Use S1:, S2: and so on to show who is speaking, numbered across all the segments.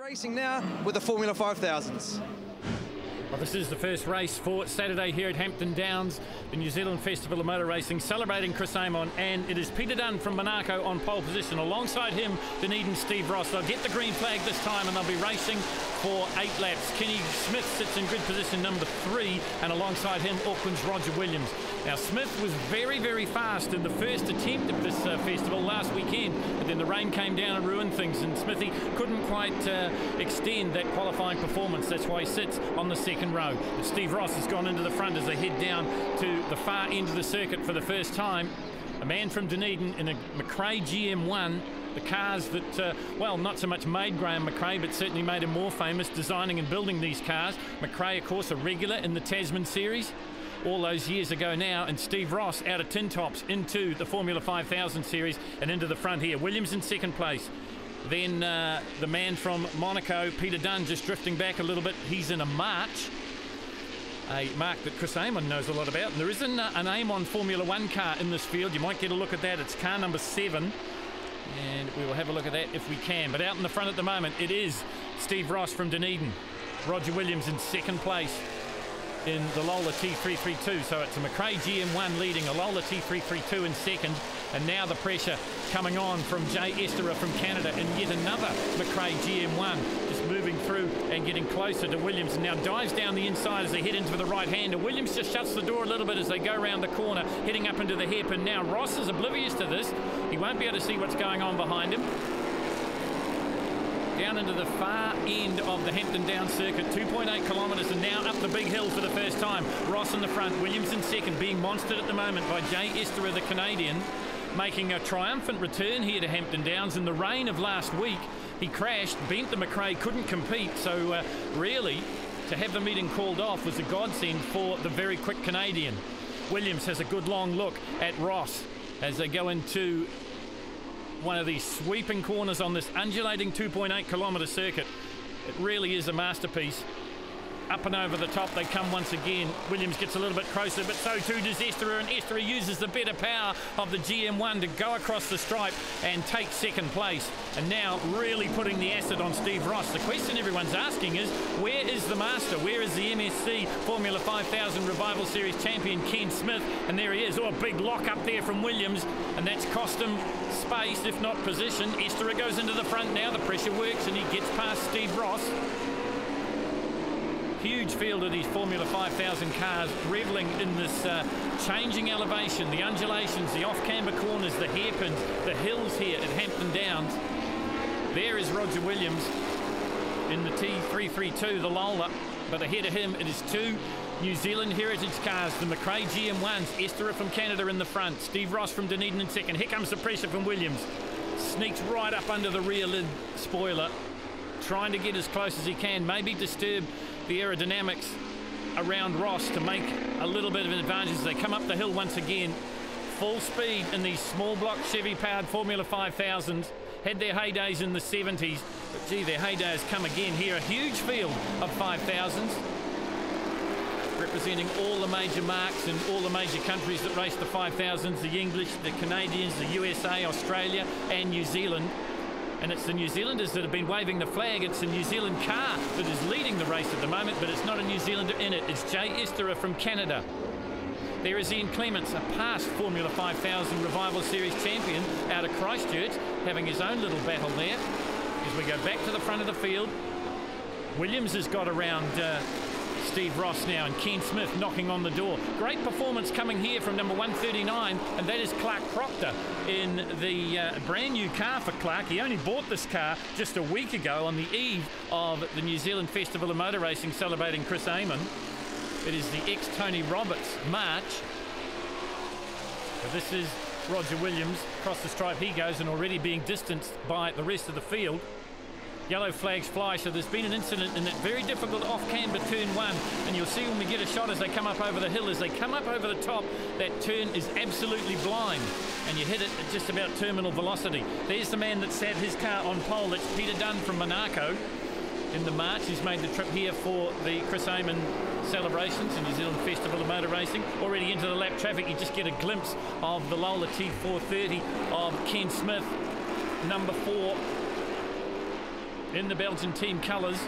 S1: Racing now with the Formula 5000s.
S2: Well, this is the first race for Saturday here at Hampton Downs, the New Zealand Festival of Motor Racing, celebrating Chris Amon, and it is Peter Dunn from Monaco on pole position. Alongside him, Dunedin Steve Ross. They'll get the green flag this time, and they'll be racing for eight laps. Kenny Smith sits in grid position number three, and alongside him, Auckland's Roger Williams. Now, Smith was very, very fast in the first attempt at this uh, festival last weekend, but then the rain came down and ruined things, and Smithy couldn't quite uh, extend that qualifying performance. That's why he sits on the second row. But Steve Ross has gone into the front as they head down to the far end of the circuit for the first time. A man from Dunedin in a McRae GM1 the cars that, uh, well, not so much made Graham McRae, but certainly made him more famous designing and building these cars. McRae, of course, a regular in the Tasman series all those years ago now, and Steve Ross out of tin tops into the Formula 5000 series and into the front here. Williams in second place. Then uh, the man from Monaco, Peter Dunn, just drifting back a little bit. He's in a March, a marque that Chris Amon knows a lot about. And there is an, uh, an Amon Formula One car in this field. You might get a look at that. It's car number seven. And we will have a look at that if we can. But out in the front at the moment, it is Steve Ross from Dunedin. Roger Williams in second place in the Lola T332. So it's a McRae GM1 leading, a Lola T332 in second, and now the pressure coming on from Jay Esterer from Canada, and yet another McRae GM1 just moving through and getting closer to Williams, and now dives down the inside as they head into the right hand, and Williams just shuts the door a little bit as they go around the corner, heading up into the hairpin. Now Ross is oblivious to this. He won't be able to see what's going on behind him down into the far end of the Hampton Downs circuit, 2.8 kilometres, and now up the big hill for the first time. Ross in the front, Williams in second, being monstered at the moment by Jay Esterer, the Canadian, making a triumphant return here to Hampton Downs. In the rain of last week, he crashed, bent the McRae, couldn't compete, so uh, really, to have the meeting called off was a godsend for the very quick Canadian. Williams has a good long look at Ross as they go into one of these sweeping corners on this undulating 2.8 kilometre circuit. It really is a masterpiece. Up and over the top they come once again. Williams gets a little bit closer, but so too does Esterer, and Esterer uses the better power of the GM1 to go across the stripe and take second place. And now really putting the acid on Steve Ross. The question everyone's asking is, where is the master? Where is the MSC Formula 5000 Revival Series champion, Ken Smith? And there he is. Oh, a big lock up there from Williams, and that's cost him space, if not position. Esterer goes into the front now. The pressure works, and he gets past Steve Ross huge field of these Formula 5000 cars reveling in this uh, changing elevation, the undulations, the off-camber corners, the hairpins, the hills here at Hampton Downs. There is Roger Williams in the T332, the Lola, but ahead of him it is two New Zealand heritage cars, the McRae GM1s, Esterer from Canada in the front, Steve Ross from Dunedin in second. Here comes the pressure from Williams. Sneaks right up under the rear lid spoiler, trying to get as close as he can, maybe disturb the aerodynamics around Ross to make a little bit of an advantage as they come up the hill once again. Full speed in these small block Chevy powered Formula 5000s. Had their heydays in the 70s, but gee, their heyday has come again here. A huge field of 5000s representing all the major marques and all the major countries that race the 5000s the English, the Canadians, the USA, Australia, and New Zealand. And it's the New Zealanders that have been waving the flag. It's a New Zealand car that is leading the race at the moment, but it's not a New Zealander in it. It's Jay Esterer from Canada. There is Ian Clements, a past Formula 5000 Revival Series champion out of Christchurch, having his own little battle there. As we go back to the front of the field, Williams has got around uh, Steve Ross now and Ken Smith knocking on the door. Great performance coming here from number 139, and that is Clark Proctor in the uh, brand new car for Clark. He only bought this car just a week ago on the eve of the New Zealand Festival of Motor Racing celebrating Chris Amon. It is the ex-Tony Roberts March. This is Roger Williams. Across the stripe he goes and already being distanced by the rest of the field. Yellow flags fly, so there's been an incident in that very difficult off-camber turn one, and you'll see when we get a shot as they come up over the hill, as they come up over the top, that turn is absolutely blind, and you hit it at just about terminal velocity. There's the man that sat his car on pole, that's Peter Dunn from Monaco in the March. He's made the trip here for the Chris Amon celebrations, the New Zealand Festival of Motor Racing. Already into the lap traffic, you just get a glimpse of the Lola T430 of Ken Smith, number four in the Belgian team colours.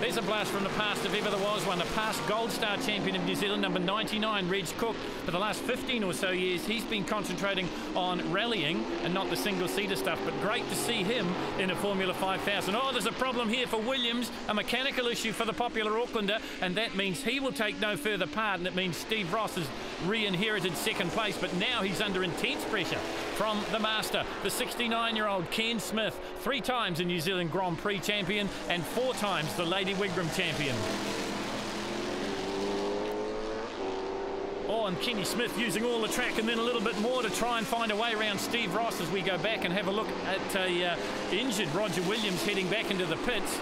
S2: There's a blast from the past if ever there was one. The past Gold Star champion of New Zealand, number 99, Reg Cook. For the last 15 or so years, he's been concentrating on rallying and not the single-seater stuff. But great to see him in a Formula 5000. Oh, there's a problem here for Williams, a mechanical issue for the popular Aucklander, and that means he will take no further part, and it means Steve Ross has re-inherited second place, but now he's under intense pressure from the master, the 69-year-old Ken Smith, three times a New Zealand Grand Prix champion and four times the Lady Wigram champion. Oh, and Kenny Smith using all the track and then a little bit more to try and find a way around Steve Ross as we go back and have a look at a uh, injured Roger Williams heading back into the pits.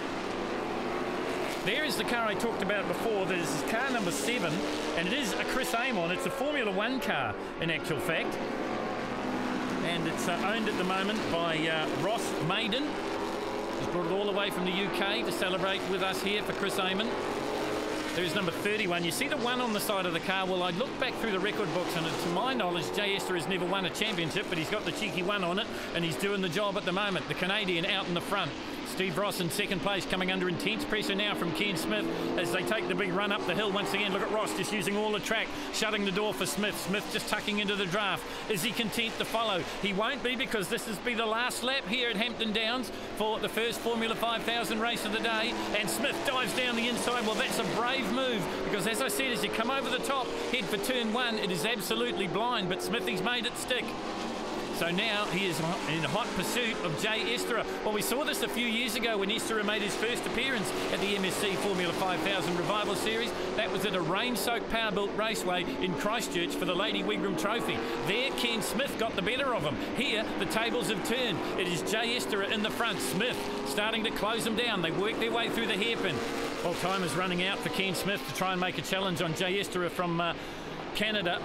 S2: There is the car I talked about before. This is car number seven, and it is a Chris Amon. It's a Formula One car, in actual fact. And it's uh, owned at the moment by uh, Ross Maiden. He's brought it all the way from the UK to celebrate with us here for Chris Amon. There's number 31. You see the one on the side of the car? Well, I looked back through the record books, and to my knowledge, Jay Esterer has never won a championship, but he's got the cheeky one on it, and he's doing the job at the moment. The Canadian out in the front. Steve Ross in second place, coming under intense pressure now from Ken Smith as they take the big run up the hill once again. Look at Ross just using all the track, shutting the door for Smith. Smith just tucking into the draft. Is he content to follow? He won't be because this has been the last lap here at Hampton Downs for the first Formula 5000 race of the day. And Smith dives down the inside. Well, that's a brave move because, as I said, as you come over the top, head for turn one, it is absolutely blind, but Smithy's made it stick. So now he is in hot pursuit of Jay Esterer. Well, we saw this a few years ago when Esterer made his first appearance at the MSC Formula 5000 Revival Series. That was at a rain-soaked Powerbuilt raceway in Christchurch for the Lady Wigram Trophy. There, Ken Smith got the better of him. Here, the tables have turned. It is Jay Esterer in the front. Smith starting to close them down. They work their way through the hairpin. Well, time is running out for Ken Smith to try and make a challenge on Jay Esterer from uh, Canada.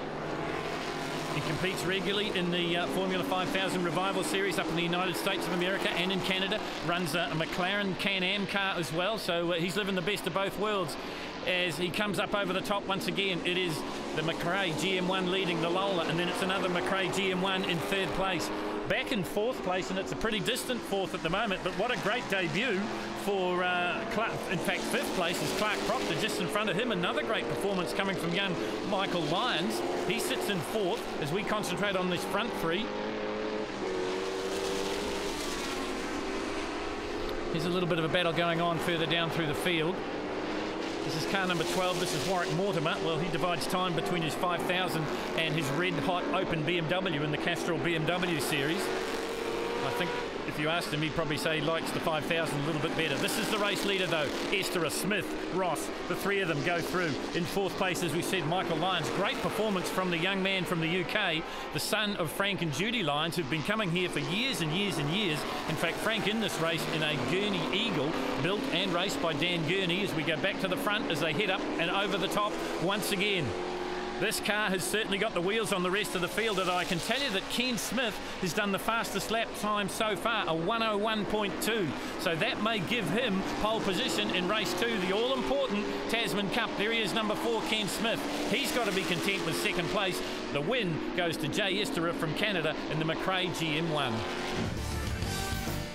S2: He competes regularly in the uh, Formula 5000 Revival Series up in the United States of America and in Canada. Runs a, McLaren Can-Am car as well, so uh, he's living the best of both worlds. As he comes up over the top once again, it is the McRae GM1 leading the Lola, and then it's another McRae GM1 in third place back in fourth place, and it's a pretty distant fourth at the moment. But what a great debut for uh, Clark. In fact, fifth place is Clark Proctor just in front of him. Another great performance coming from young Michael Lyons. He sits in fourth as we concentrate on this front three. Here's a little bit of a battle going on further down through the field. This is car number 12. This is Warwick Mortimer. Well, he divides time between his 5000 and his red hot open BMW in the Castrol BMW series. If you asked him, he'd probably say he likes the 5000 a little bit better. This is the race leader, though. Esterer Smith, Ross, the three of them go through. In fourth place, as we said, Michael Lyons. Great performance from the young man from the UK, the son of Frank and Judy Lyons, who've been coming here for years and years and years. In fact, Frank in this race in a Gurney Eagle, built and raced by Dan Gurney, as we go back to the front as they head up and over the top once again. This car has certainly got the wheels on the rest of the field, and I can tell you that Ken Smith has done the fastest lap time so far, a 101.2. So that may give him pole position in race two, the all-important Tasman Cup. There he is, number four, Ken Smith. He's got to be content with second place. The win goes to Jay Esterer from Canada in the McRae GM1.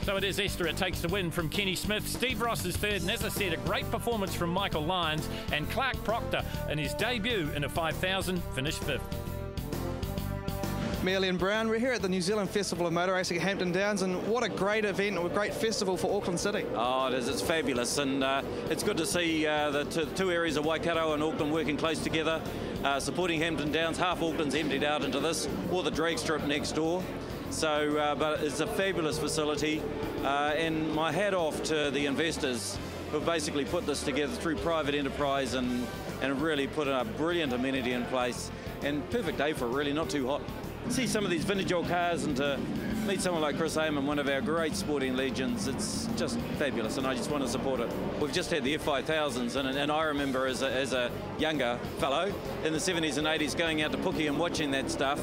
S2: So it is Esterer. It takes the win from Kenny Smith. Steve Ross is third. And as I said, a great performance from Michael Lyons. And Clark Proctor in his debut in a 5,000 finished fifth.
S1: Marion Brown, we're here at the New Zealand Festival of Motor Racing at Hampton Downs, and what a great event, a great festival for Auckland City.
S3: Oh, it is, it's fabulous, and uh, it's good to see uh, the two areas of Waikato and Auckland working close together, uh, supporting Hampton Downs. Half Auckland's emptied out into this, or the drag strip next door. So, uh, but it's a fabulous facility, uh, and my hat off to the investors who've basically put this together through private enterprise and, and really put a brilliant amenity in place. And perfect day for it, really, not too hot. See some of these vintage old cars and meet someone like Chris Amon, one of our great sporting legends, it's just fabulous, and I just want to support it. We've just had the F5000s, and, and I remember as a, as a younger fellow in the 70s and 80s going out to Pookie and watching that stuff,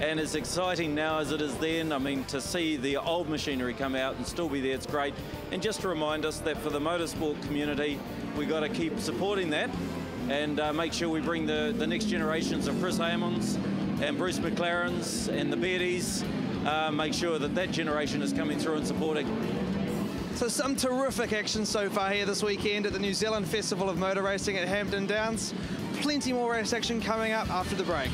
S3: and as exciting now as it is then, I mean, to see the old machinery come out and still be there, it's great. And just to remind us that for the motorsport community, we've got to keep supporting that and uh, make sure we bring the, the next generations of Chris Amons and Bruce McLarens and the Beardies, uh, make sure that that generation is coming through and supporting.
S1: So some terrific action so far here this weekend at the New Zealand Festival of Motor Racing at Hampton Downs. Plenty more race action coming up after the break.